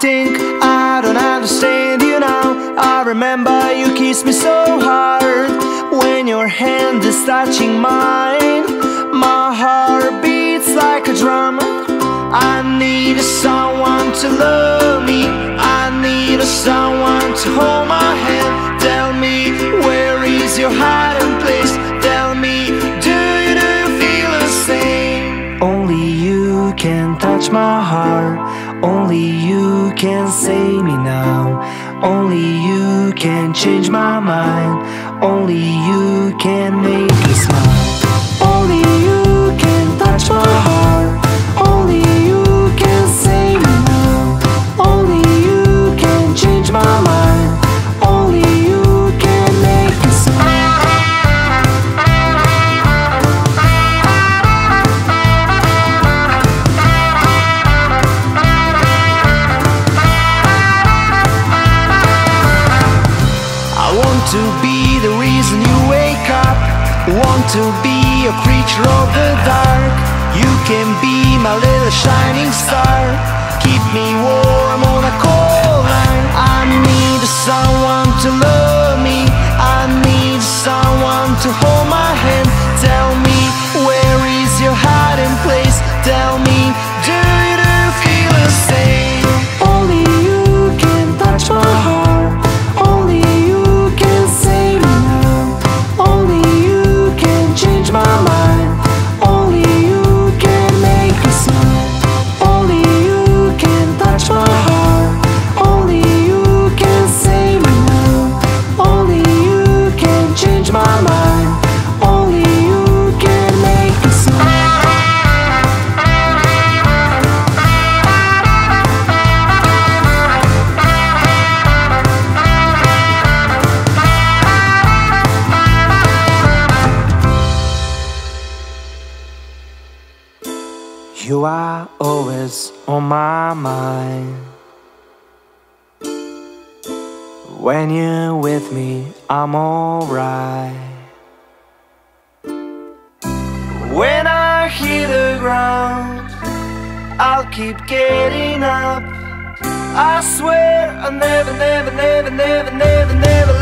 think I don't understand you now. I remember you kissed me so hard. When your hand is touching mine My heart beats like a drum. I need someone to love me. I need someone to hold my hand. Tell me where is your hiding place? Tell me do you, do you feel the same? Only you can touch my heart. Only you can save me now. Only you can change my mind. Only you can make to be the reason you wake up. Want to be a creature of the dark. You can be my little shining star. Keep me warm You are always on my mind. When you're with me, I'm alright. When I hit the ground, I'll keep getting up. I swear I'll never, never, never, never, never, never